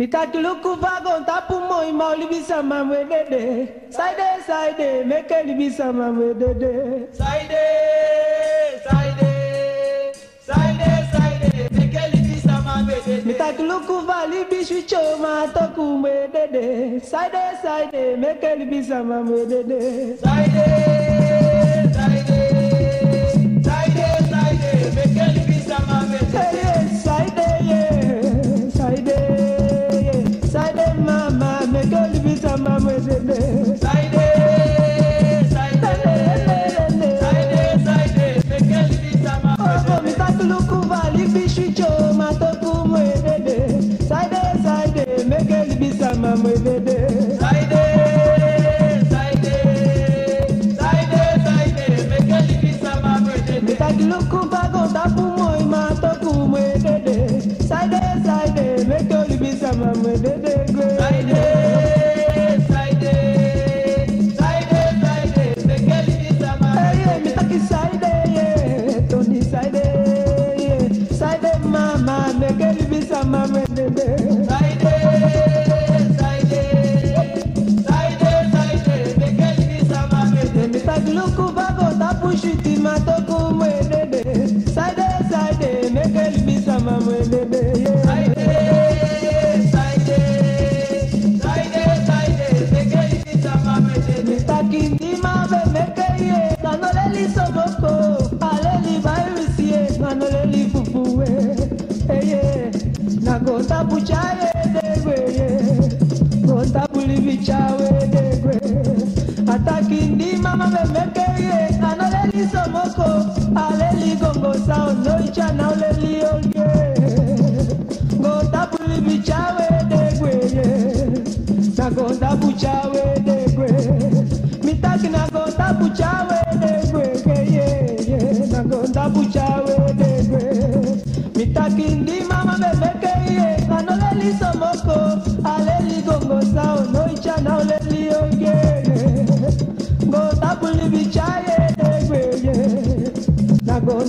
mitatulukuva gonta pumo imaulibisa mamwe dede saide saide mekelibisa mamwe dede saide saide saide saide mekelibisa mamwe dede mitatulukuva libisu choma tokumwe dede saide saide mekelibisa mamwe dede saide saide saide saide mekelibisa mamwe dede Push it in Notabuli vichawe degwe Atakindi mama bemekeye Anoleli somoko Aleli gongo sao Noicha na oleli olye Notabuli vichawe degwe Na gonda buchawe degwe Mitaki na gonda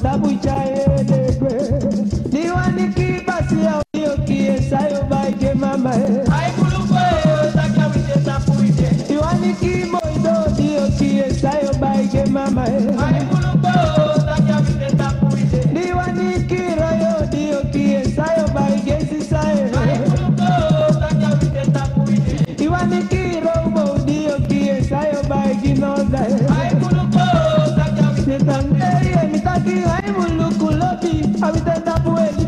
dábùjá elégbé ni wọ́n ní kí bàtí àwọn yóò kíyè sáyọ̀ Erie mitaki hai haimu lukulobi, abitenda bueli.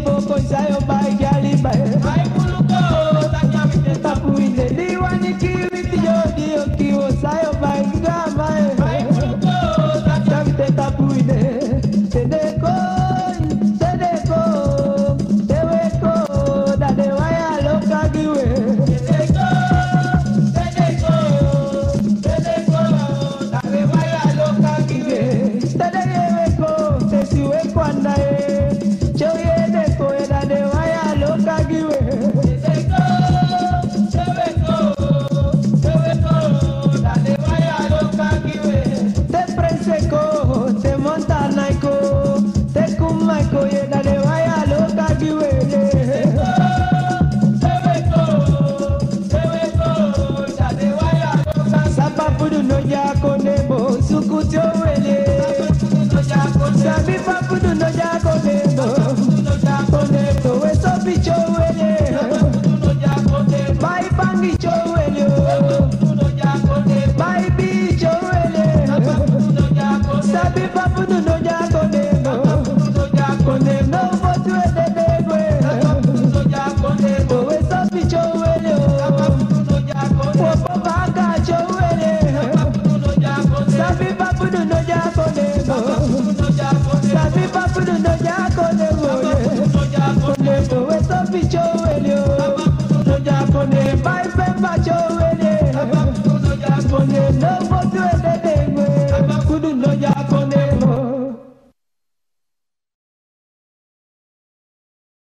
bobo isayo bai gali bai. so dark.